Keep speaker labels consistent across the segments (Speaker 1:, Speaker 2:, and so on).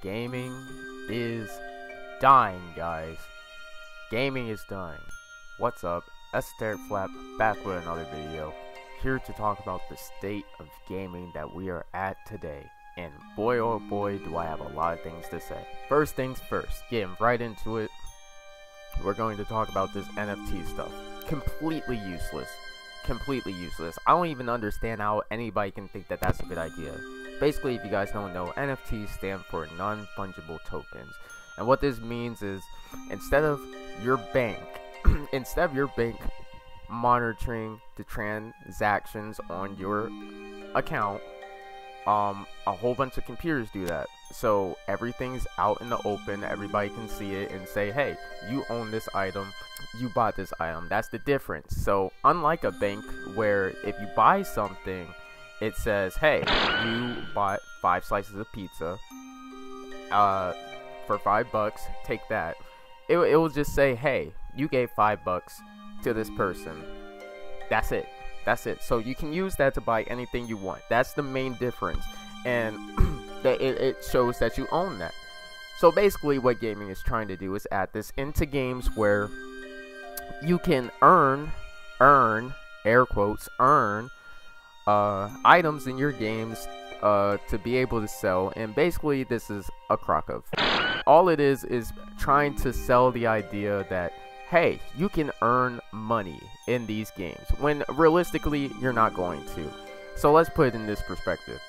Speaker 1: Gaming is dying, guys. Gaming is dying. What's up? Esoteric Flap back with another video. Here to talk about the state of gaming that we are at today. And boy oh boy do I have a lot of things to say. First things first, getting right into it. We're going to talk about this NFT stuff. Completely useless. Completely useless. I don't even understand how anybody can think that that's a good idea basically, if you guys don't know, NFTs stand for non-fungible tokens. And what this means is, instead of your bank, instead of your bank monitoring the transactions on your account, um, a whole bunch of computers do that. So everything's out in the open, everybody can see it and say, hey, you own this item, you bought this item. That's the difference. So unlike a bank where if you buy something, it says, hey, you bought five slices of pizza uh, for five bucks, take that. It, it will just say, hey, you gave five bucks to this person. That's it. That's it. So you can use that to buy anything you want. That's the main difference. And that it, it shows that you own that. So basically what gaming is trying to do is add this into games where you can earn, earn, air quotes, earn uh, items in your games uh, to be able to sell and basically this is a crock of. All it is is trying to sell the idea that hey you can earn money in these games when realistically you're not going to. So let's put it in this perspective.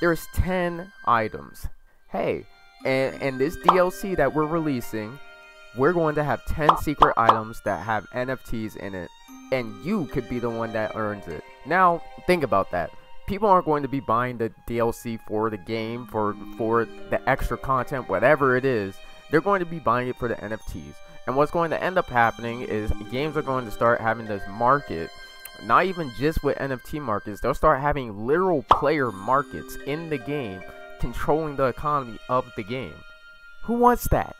Speaker 1: There's 10 items. Hey and and this DLC that we're releasing we're going to have 10 secret items that have NFTs in it and you could be the one that earns it now, think about that. People aren't going to be buying the DLC for the game, for for the extra content, whatever it is. They're going to be buying it for the NFTs. And what's going to end up happening is games are going to start having this market, not even just with NFT markets, they'll start having literal player markets in the game, controlling the economy of the game. Who wants that?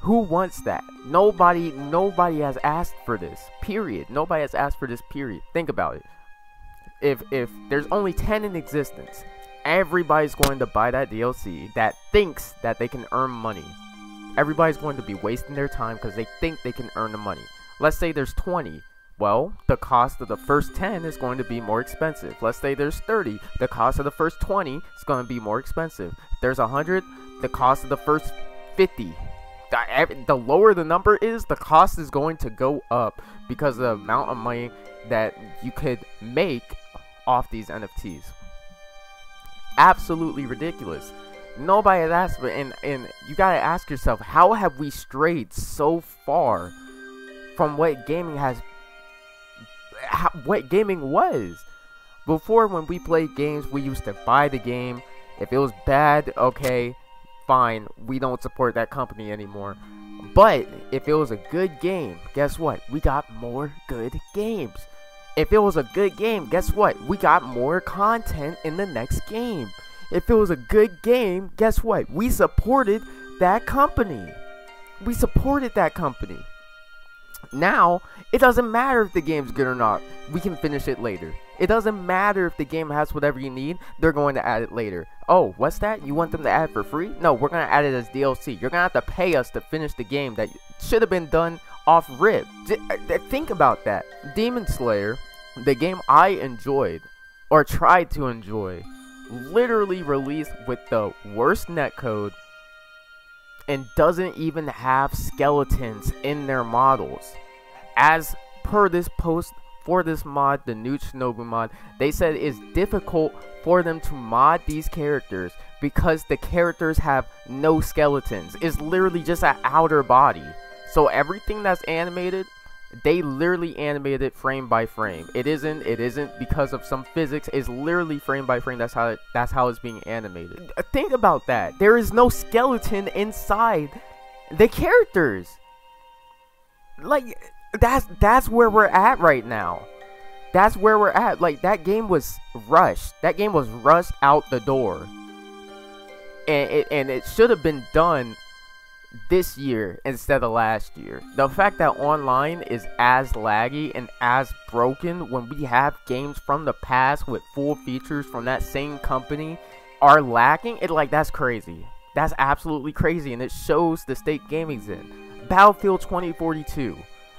Speaker 1: Who wants that? Nobody nobody has asked for this. Period. Nobody has asked for this period. Think about it if if there's only 10 in existence, everybody's going to buy that DLC that thinks that they can earn money. Everybody's going to be wasting their time because they think they can earn the money. Let's say there's 20. Well, the cost of the first 10 is going to be more expensive. Let's say there's 30. The cost of the first 20 is going to be more expensive. If there's 100. The cost of the first 50 the lower the number is, the cost is going to go up because of the amount of money that you could make off these NFTs. Absolutely ridiculous. Nobody has asked, but and and you gotta ask yourself, how have we strayed so far from what gaming has, how, what gaming was? Before, when we played games, we used to buy the game. If it was bad, okay, fine, we don't support that company anymore. But if it was a good game, guess what? We got more good games. If it was a good game, guess what? We got more content in the next game. If it was a good game, guess what? We supported that company. We supported that company. Now, it doesn't matter if the game's good or not. We can finish it later. It doesn't matter if the game has whatever you need. They're going to add it later. Oh, what's that? You want them to add for free? No, we're going to add it as DLC. You're going to have to pay us to finish the game that should have been done off rip. D uh, think about that. Demon Slayer the game I enjoyed or tried to enjoy literally released with the worst netcode and doesn't even have skeletons in their models. As per this post for this mod, the new Shinobu mod, they said it's difficult for them to mod these characters because the characters have no skeletons. It's literally just an outer body. So everything that's animated they literally animated it frame by frame. It isn't it isn't because of some physics. It's literally frame by frame. That's how it, that's how it's being animated. Uh, think about that. There is no skeleton inside the characters. Like that's that's where we're at right now. That's where we're at. Like that game was rushed. That game was rushed out the door. And it and it should have been done this year instead of last year. The fact that online is as laggy and as broken when we have games from the past with full features from that same company are lacking, it like that's crazy. That's absolutely crazy, and it shows the state gaming's in. Battlefield 2042.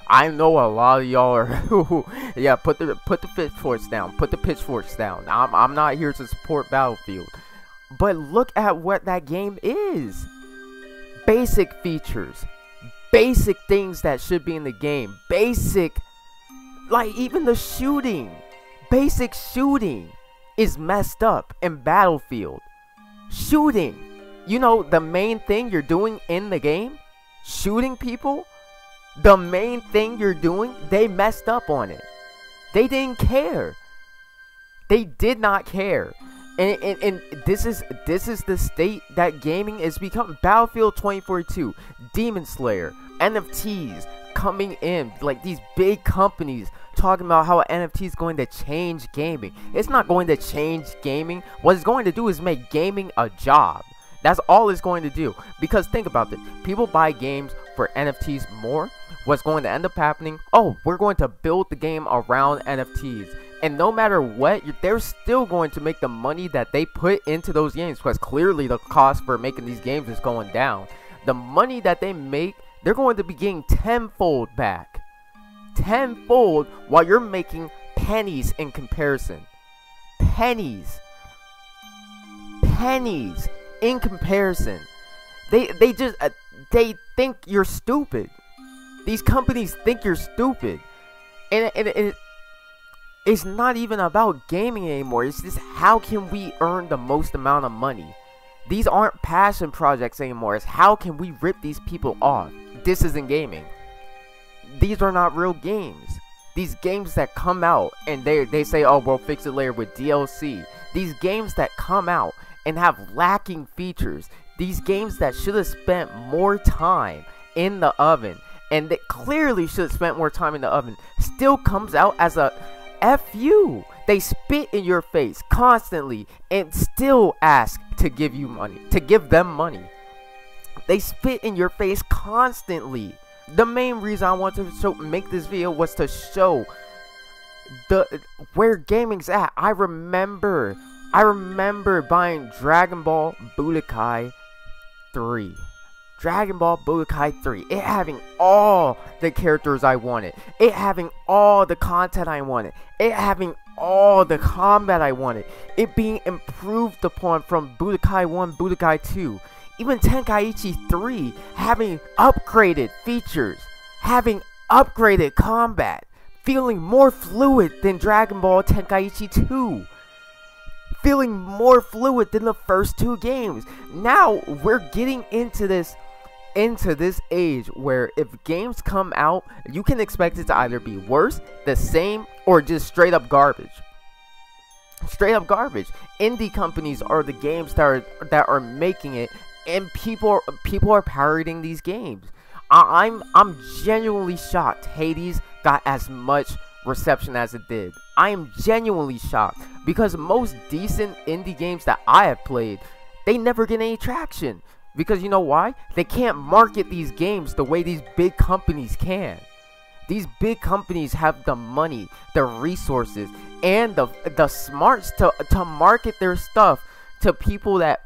Speaker 1: I know a lot of y'all are, yeah. Put the put the pitchforks down. Put the pitchforks down. I'm I'm not here to support Battlefield, but look at what that game is. Basic features, basic things that should be in the game. Basic, like even the shooting, basic shooting is messed up in Battlefield. Shooting, you know the main thing you're doing in the game, shooting people the main thing you're doing, they messed up on it. They didn't care. They did not care. And, and, and this is this is the state that gaming is becoming. Battlefield 2042, Demon Slayer, NFTs coming in, like these big companies talking about how NFT is going to change gaming. It's not going to change gaming. What it's going to do is make gaming a job. That's all it's going to do. Because think about this. People buy games for NFTs more. What's going to end up happening? Oh, we're going to build the game around NFTs. And no matter what, they're still going to make the money that they put into those games because clearly the cost for making these games is going down. The money that they make, they're going to be getting tenfold back. Tenfold while you're making pennies in comparison. Pennies. Pennies in comparison. They they just uh, they think you're stupid. These companies think you're stupid, and, and, and it's not even about gaming anymore. It's just how can we earn the most amount of money. These aren't passion projects anymore. It's how can we rip these people off. This isn't gaming. These are not real games. These games that come out and they they say, oh, we'll fix it later with DLC. These games that come out and have lacking features. These games that should have spent more time in the oven and that clearly should have spent more time in the oven still comes out as a fu. They spit in your face constantly and still ask to give you money, to give them money. They spit in your face constantly. The main reason I wanted to show, make this video was to show the where gaming's at. I remember I remember buying Dragon Ball Budokai 3. Dragon Ball Budokai 3. It having all the characters I wanted. It having all the content I wanted. It having all the combat I wanted. It being improved upon from Budokai 1, Budokai 2. Even Tenkaichi 3 having upgraded features. Having upgraded combat. Feeling more fluid than Dragon Ball Tenkaichi 2 feeling more fluid than the first two games. Now we're getting into this into this age where if games come out, you can expect it to either be worse, the same, or just straight up garbage. Straight up garbage. Indie companies are the games that are that are making it, and people are, people are pirating these games. I, I'm I'm genuinely shocked. Hades got as much reception as it did. I am genuinely shocked because most decent indie games that I have played, they never get any traction. Because you know why? They can't market these games the way these big companies can. These big companies have the money, the resources, and the the smarts to to market their stuff to people that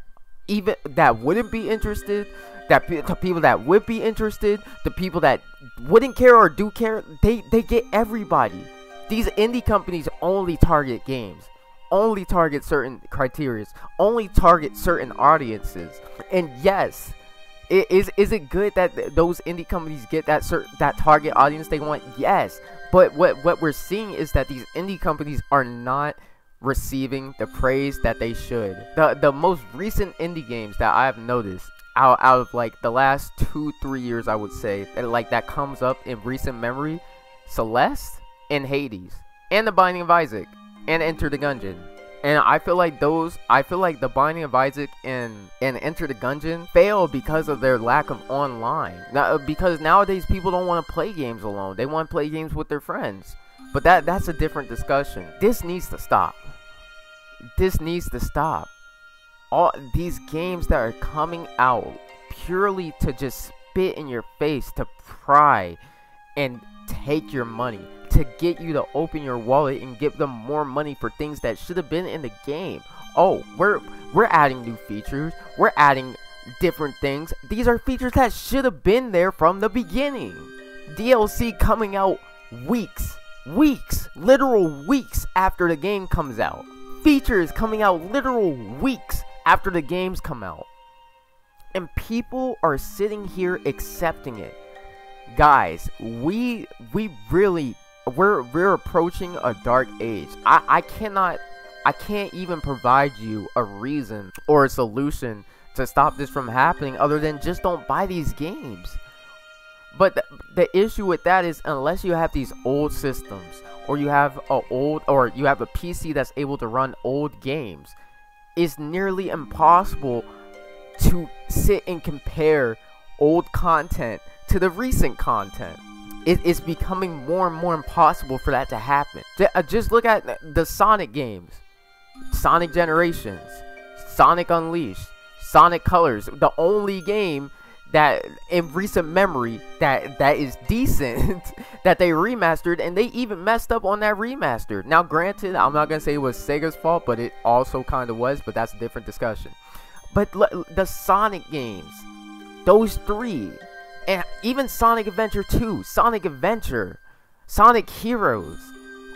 Speaker 1: even that wouldn't be interested, that to people that would be interested, the people that wouldn't care or do care. They they get everybody. These indie companies only target games only target certain criterias, only target certain audiences. And yes, it, is is it good that th those indie companies get that certain that target audience they want? Yes, but what what we're seeing is that these indie companies are not receiving the praise that they should. The the most recent indie games that I have noticed out out of like the last two three years, I would say that like that comes up in recent memory, Celeste and Hades and The Binding of Isaac and Enter the Gungeon. And I feel like those, I feel like the Binding of Isaac and and Enter the Gungeon fail because of their lack of online. Now, uh, because nowadays people don't want to play games alone; they want to play games with their friends. But that that's a different discussion. This needs to stop. This needs to stop. All these games that are coming out purely to just spit in your face, to pry and take your money to get you to open your wallet and give them more money for things that should have been in the game. Oh, we're we're adding new features. We're adding different things. These are features that should have been there from the beginning. DLC coming out weeks, weeks, literal weeks after the game comes out. Features coming out literal weeks after the games come out. And people are sitting here accepting it. Guys, we we really we're we're approaching a dark age. I I cannot I can't even provide you a reason or a solution to stop this from happening other than just don't buy these games. But the, the issue with that is unless you have these old systems or you have a old or you have a PC that's able to run old games, it's nearly impossible to sit and compare old content to the recent content. It, it's becoming more and more impossible for that to happen. Uh, just look at the Sonic games. Sonic Generations, Sonic Unleashed, Sonic Colors, the only game that in recent memory that that is decent that they remastered and they even messed up on that remaster. Now granted, I'm not to say it was Sega's fault, but it also kind of was, but that's a different discussion. But the Sonic games, those 3 and even Sonic Adventure 2, Sonic Adventure, Sonic Heroes,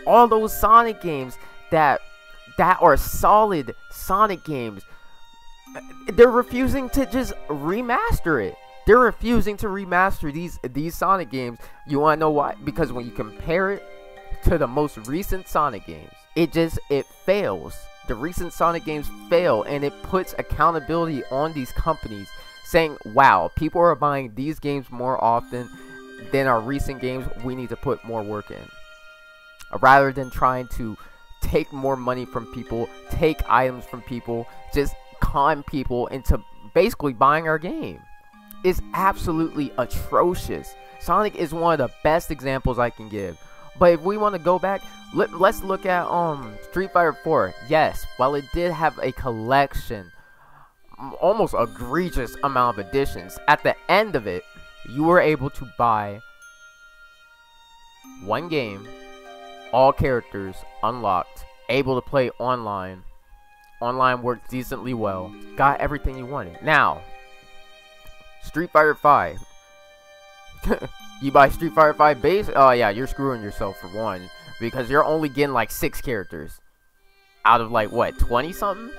Speaker 1: all those Sonic games that that are solid Sonic games. Uh, they're refusing to just remaster it. They're refusing to remaster these these Sonic games. You want to know why? Because when you compare it to the most recent Sonic games, it just it fails. The recent Sonic games fail and it puts accountability on these companies saying, "Wow, people are buying these games more often than our recent games. We need to put more work in." Rather than trying to take more money from people, take items from people, just con people into basically buying our game. It's absolutely atrocious. Sonic is one of the best examples I can give. But if we want to go back, let, us look at um Street Fighter 4. Yes, while it did have a collection, almost egregious amount of additions, at the end of it, you were able to buy one game all characters unlocked, able to play online. Online worked decently well, got everything you wanted. Now, Street Fighter 5. you buy Street Fighter 5 base? Oh yeah, you're screwing yourself for one. Because you're only getting like 6 characters. Out of like, what, 20 something?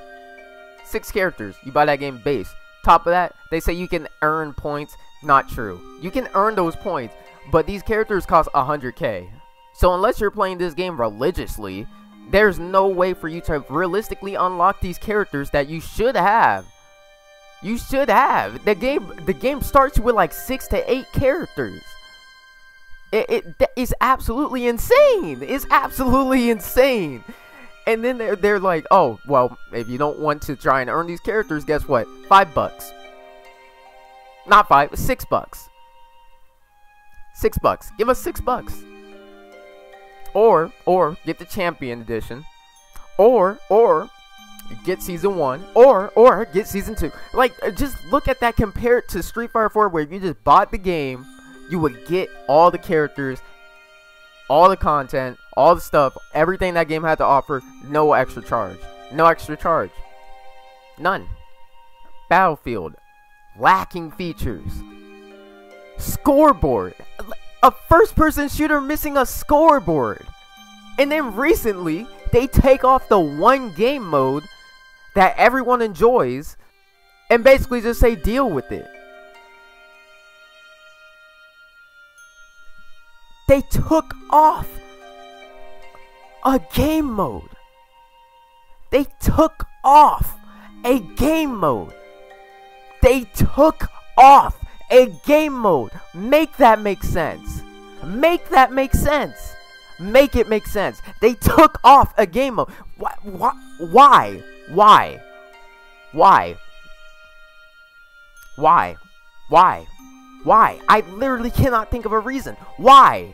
Speaker 1: 6 characters. You buy that game base. Top of that, they say you can earn points. Not true. You can earn those points, but these characters cost 100k. So unless you're playing this game religiously, there's no way for you to realistically unlock these characters that you should have. You should have. The game the game starts with like 6 to 8 characters. It, it is absolutely insane. It's absolutely insane. And then they're, they're like, oh, well, if you don't want to try and earn these characters, guess what? Five bucks. Not five, six bucks. Six bucks. Give us six bucks. Or, or get the champion edition. Or, or get season one. Or, or get season two. Like, uh, just look at that compared to Street Fighter 4 where you just bought the game, you would get all the characters, all the content, all the stuff, everything that game had to offer, no extra charge. No extra charge. None. Battlefield. Lacking features. Scoreboard a first person shooter missing a scoreboard. And then recently, they take off the one game mode that everyone enjoys and basically just say deal with it. They took off a game mode. They took off a game mode. They took off a game mode. Make that make sense. Make that make sense. Make it make sense. They took off a game mode. Why? Why? Why? Why? Why? Why? I literally cannot think of a reason. Why?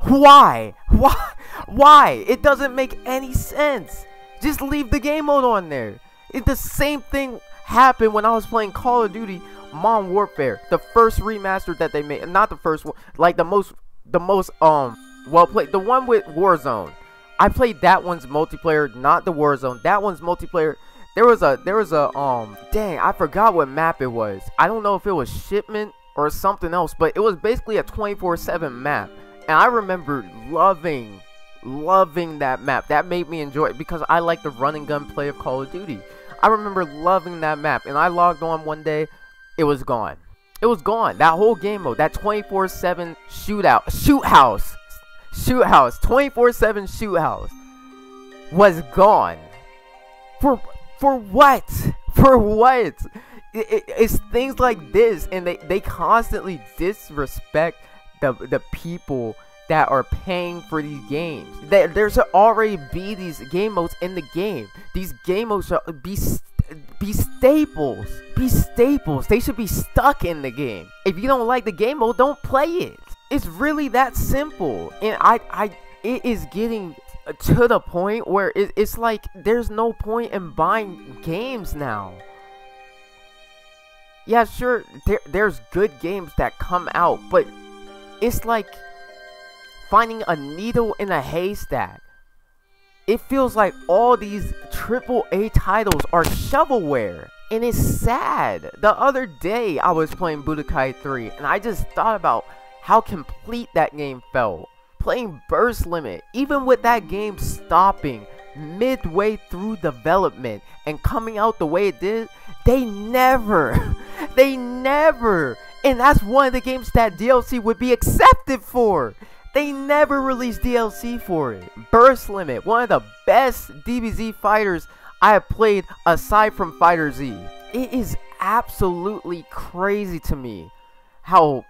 Speaker 1: Why? Why? Why? It doesn't make any sense. Just leave the game mode on there. It, the same thing happened when I was playing Call of Duty Modern Warfare, the first remaster that they made, not the first one, like the most, the most um well played, the one with Warzone. I played that one's multiplayer, not the Warzone. That one's multiplayer. There was a there was a um dang, I forgot what map it was. I don't know if it was shipment or something else, but it was basically a 24/7 map. And I remember loving loving that map. That made me enjoy it because I like the run and gun play of Call of Duty. I remember loving that map and I logged on one day, it was gone. It was gone. That whole game mode, that 24/7 shootout, shoot house, shoot house, 24/7 shoot house was gone. For for what? For what? It, it, it's things like this, and they they constantly disrespect the the people that are paying for these games. There, there's already be these game modes in the game. These game modes should be be staples. Be staples. They should be stuck in the game. If you don't like the game mode, don't play it. It's really that simple. And I I it is getting to the point where it, it's like there's no point in buying games now. Yeah, sure, there, there's good games that come out, but it's like finding a needle in a haystack. It feels like all these triple A titles are shovelware. And it's sad. The other day I was playing Budokai 3 and I just thought about how complete that game felt. Playing Burst Limit, even with that game stopping midway through development and coming out the way it did, they never, they never, and that's one of the games that DLC would be accepted for. They never released DLC for it. Burst Limit, one of the best DBZ fighters I have played aside from FighterZ. It is absolutely crazy to me how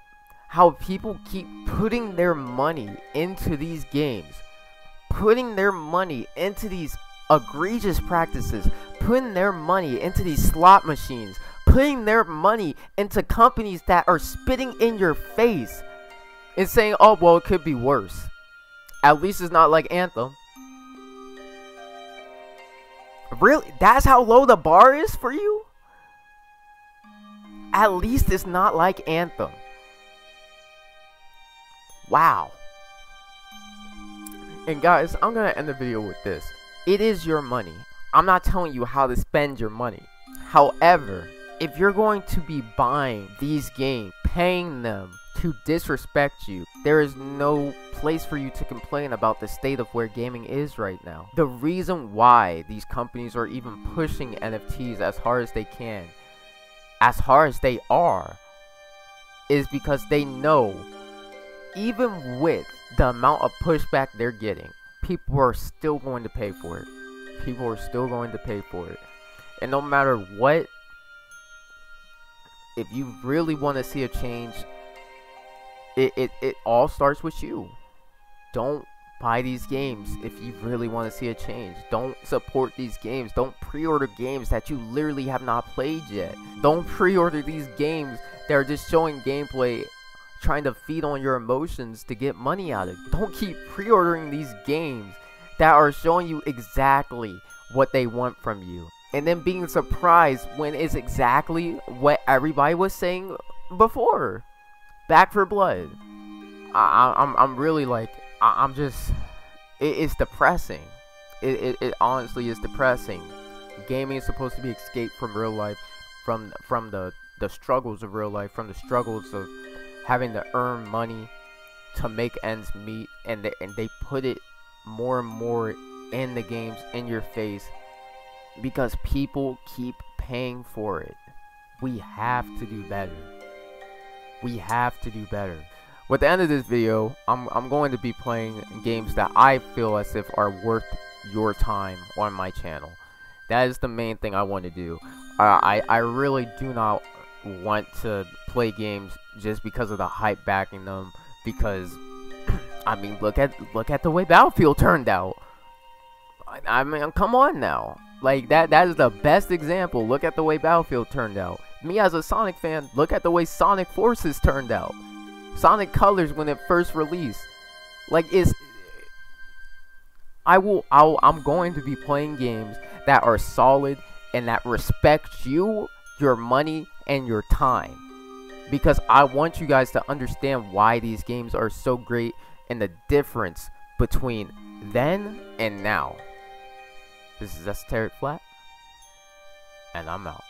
Speaker 1: how people keep putting their money into these games. Putting their money into these egregious practices, putting their money into these slot machines, putting their money into companies that are spitting in your face and saying, oh, well, it could be worse. At least it's not like Anthem. Really? That's how low the bar is for you? At least it's not like Anthem. Wow. And guys, I'm going to end the video with this. It is your money. I'm not telling you how to spend your money. However, if you're going to be buying these games, paying them to disrespect you. There is no place for you to complain about the state of where gaming is right now. The reason why these companies are even pushing NFTs as hard as they can, as hard as they are, is because they know even with the amount of pushback they're getting, people are still going to pay for it. People are still going to pay for it. And no matter what, if you really want to see a change, it, it, it all starts with you. Don't buy these games if you really want to see a change. Don't support these games. Don't pre-order games that you literally have not played yet. Don't pre-order these games that are just showing gameplay trying to feed on your emotions to get money out of it. Don't keep pre-ordering these games that are showing you exactly what they want from you. And then being surprised when it's exactly what everybody was saying before. Back 4 Blood. I, I'm I'm really like I, am just it, it's depressing. It, it it honestly is depressing. Gaming is supposed to be escape from real life, from from the the struggles of real life, from the struggles of having to earn money to make ends meet, and they, and they put it more and more in the games in your face because people keep paying for it. We have to do better. We have to do better. With the end of this video, I'm, I'm going to be playing games that I feel as if are worth your time on my channel. That is the main thing I want to do. I, I really do not want to play games just because of the hype backing them because I mean look at look at the way Battlefield turned out. I, I mean come on now. Like that that is the best example. Look at the way Battlefield turned out me as a Sonic fan, look at the way Sonic Forces turned out. Sonic Colors when it first released. Like it's I will I'll, I'm going to be playing games that are solid and that respect you, your money, and your time. Because I want you guys to understand why these games are so great and the difference between then and now. This is Esoteric Flap. and I'm out.